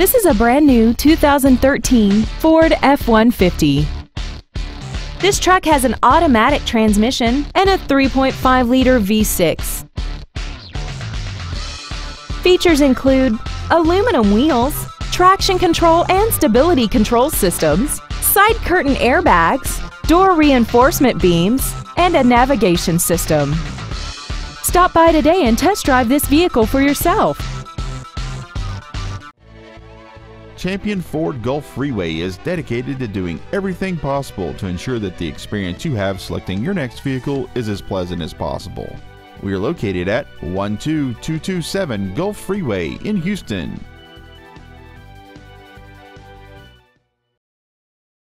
This is a brand new 2013 Ford F-150. This truck has an automatic transmission and a 3.5-liter V6. Features include aluminum wheels, traction control and stability control systems, side curtain airbags, door reinforcement beams, and a navigation system. Stop by today and test drive this vehicle for yourself. Champion Ford Gulf Freeway is dedicated to doing everything possible to ensure that the experience you have selecting your next vehicle is as pleasant as possible. We are located at 12227 Gulf Freeway in Houston.